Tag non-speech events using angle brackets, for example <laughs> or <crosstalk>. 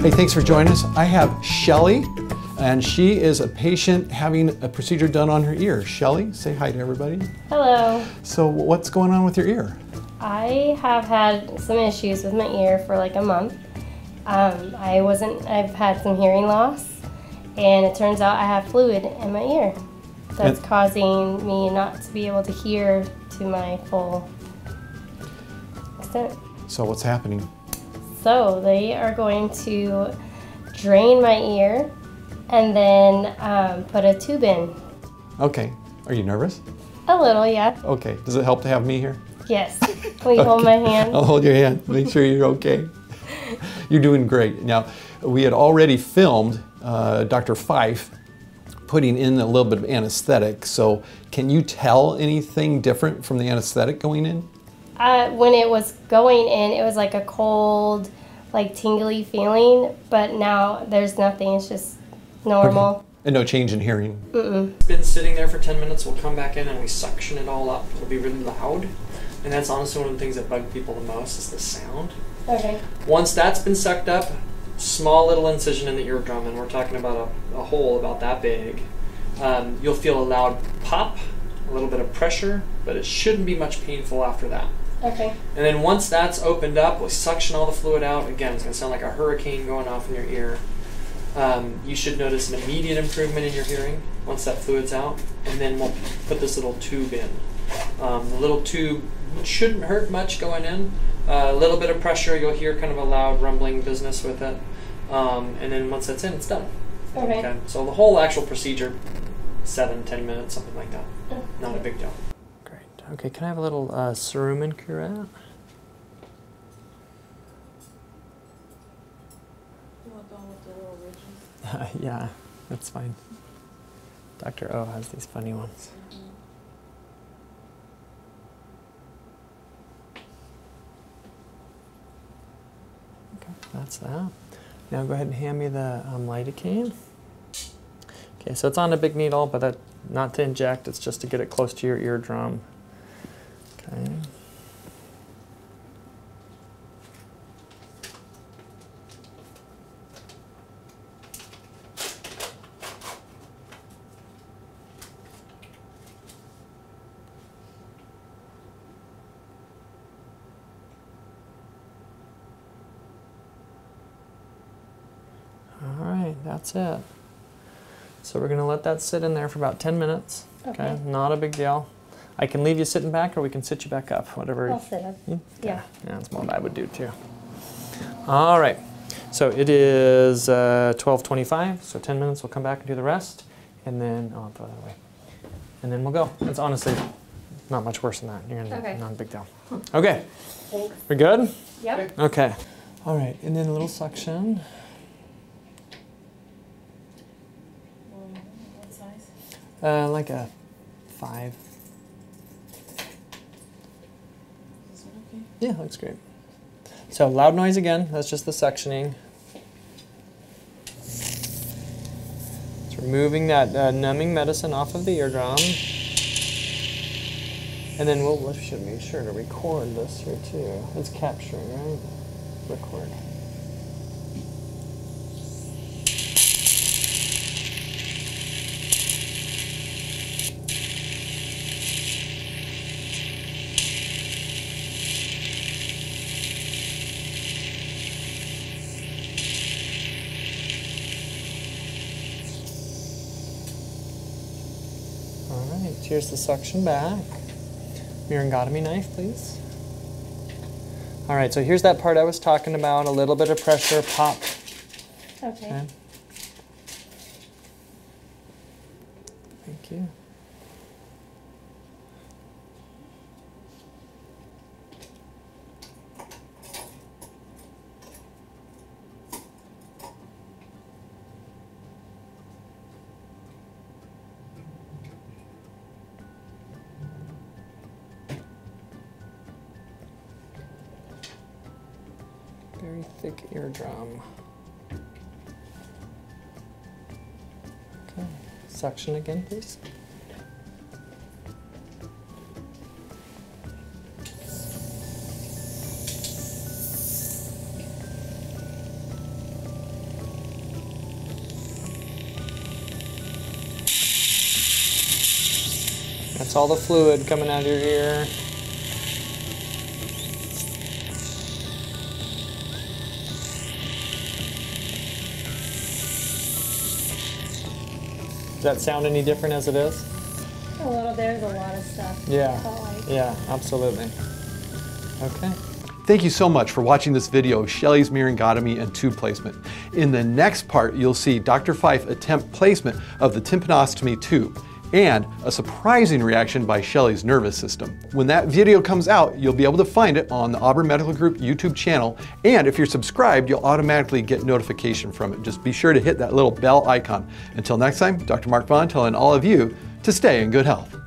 Hey, thanks for joining us. I have Shelley, and she is a patient having a procedure done on her ear. Shelley, say hi to everybody. Hello. So, what's going on with your ear? I have had some issues with my ear for like a month. Um, I wasn't, I've had some hearing loss, and it turns out I have fluid in my ear that's And- causing me not to be able to hear to my full extent. So, what's happening? So they are going to drain my ear and then um, put a tube in. Okay. Are you nervous? A little, yeah. Okay. Does it help to have me here? Yes. <laughs> Will you hold my hand? I'll hold your hand. Make sure you're okay. <laughs> You're doing great. Now, we had already filmed uh, Dr. Fife putting in a little bit of anesthetic. So, can you tell anything different from the anesthetic going in? Uh, when it was going in, it was like a cold, like tingly feeling, but now there's nothing. It's just normal. And no change in hearing. It's been sitting there for 10 minutes. We'll come back in and we suction it all up. It'll be really loud. And that's honestly one of the things that bug people the most is the sound. Okay. Once that's been sucked up, small little incision in the eardrum, and we're talking about a, a hole about that big. Um, you'll feel a loud pop, a little bit of pressure, but it shouldn't be much painful after that. Okay. And then once that's opened up, we suction all the fluid out. Again, it's going to sound like a hurricane going off in your ear. Um, you should notice an immediate improvement in your hearing once that fluid's out. And then we'll put this little tube in. Um, the little tube shouldn't hurt much going in. Uh, a little bit of pressure, you'll hear kind of a loud rumbling business with it. Um, and then once that's in, it's done. Okay. So the whole actual procedure, seven, ten minutes, something like that. Not a big deal. Okay, can I have a little uh, cerumen curette? <laughs> yeah, that's fine. Dr. O has these funny ones. Okay, that's that. Now go ahead and hand me the um, lidocaine. Okay, so it's on a big needle, but that not to inject, it's just to get it close to your eardrum. Okay. All right, that's it. So we're gonna let that sit in there for about 10 minutes. Okay, Okay. not a big deal. I can leave you sitting back or we can sit you back up, whatever. I'll sit up. Hmm? Yeah. Yeah, that's what I would do too. All right, so it is uh, 12:25. So 10 minutes. We'll come back and do the rest, and then oh, I'll throw that away, and then we'll go. It's honestly not much worse than that. You're gonna Okay. not a big deal. Okay, Thanks. we're good. Yep. Okay. All right, and then a little suction. What size? Uh, like a five. Is it okay? Yeah, looks great. So loud noise again. That's just the suctioning. It's removing that uh, numbing medicine off of the eardrum. And then we'll we should make sure to record this here too. It's capturing, right? Record. All right, here's the suction back. Myringotomy knife, please. All right, so here's that part I was talking about. A little bit of pressure, pop. Okay. Okay. Thank you. very thick eardrum. Okay, suction again, please. That's all the fluid coming out of your ear. Does that sound any different as it is? A little, there's a lot of stuff. Yeah. Like. Yeah, absolutely. Okay. Thank you so much for watching this video of Shelley's myringotomy and tube placement. In the next part, you'll see Dr. Fife attempt placement of the tympanostomy tube and a surprising reaction by Shelley's nervous system. When that video comes out, you'll be able to find it on the Auburn Medical Group YouTube channel, and if you're subscribed, you'll automatically get notification from it. Just be sure to hit that little bell icon. Until next time, Dr. Mark Vaughan telling all of you to stay in good health.